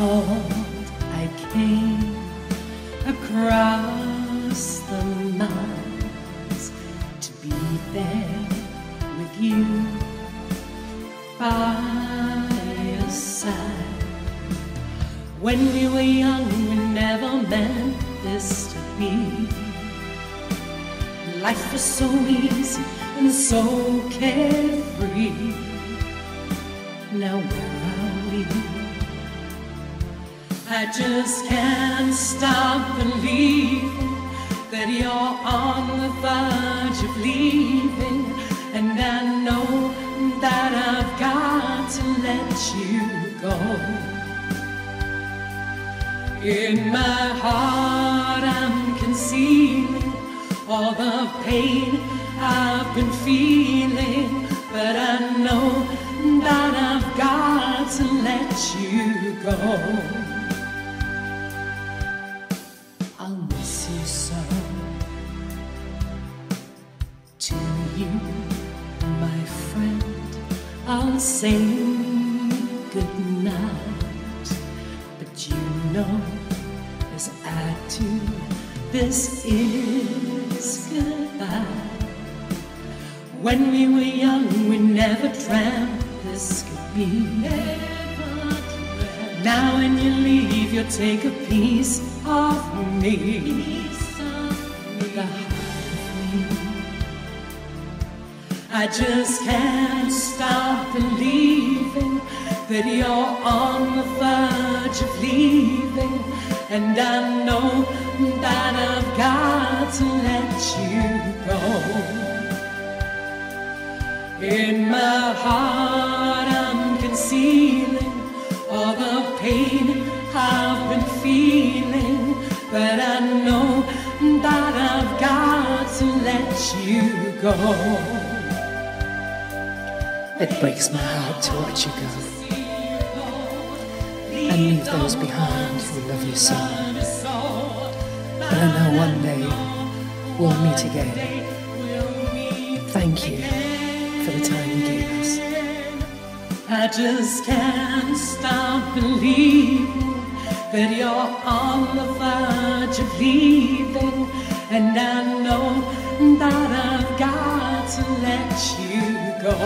I came across the miles to be there with you by your side. When we were young, we never meant this to be. Life was so easy and so carefree. Now where are we? I just can't stop believing that you're on the verge of leaving, and I know that I've got to let you go. In my heart, I'm concealing all the pain I've been feeling, but I know that I've got to let you go. To you, my friend, I'll say goodnight. But you know, as I do, this is goodbye. When we were young, we never dreamt this could be. Now when you leave, you take a piece of me. I just can't stop believing that you're on the verge of leaving, and I know that I've got to let you go. In my heart, I'm concealing all the pain I've been feeling, but I know that I've got to let you go. It breaks my heart to watch you go and leave those behind who love you so. But I know one day we'll meet again. Thank you for the time you gave us. I just can't stop believing that you're on the verge of leaving, and I know that I've got to let you go.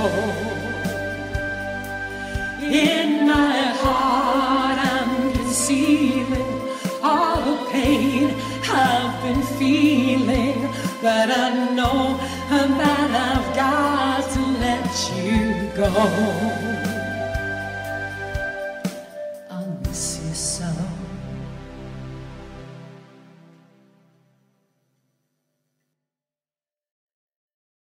In my heart, I'm concealing all the pain I've been feeling, but I know that I've got to let you go.